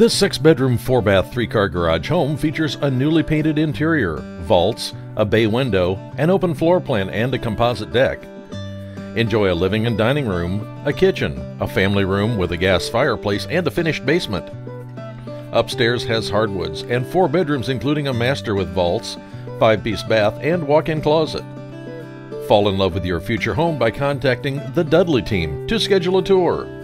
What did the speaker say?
This six bedroom, four bath, three car garage home features a newly painted interior, vaults, a bay window, an open floor plan, and a composite deck. Enjoy a living and dining room, a kitchen, a family room with a gas fireplace, and a finished basement. Upstairs has hardwoods and four bedrooms, including a master with vaults, five piece bath, and walk in closet. Fall in love with your future home by contacting the Dudley team to schedule a tour.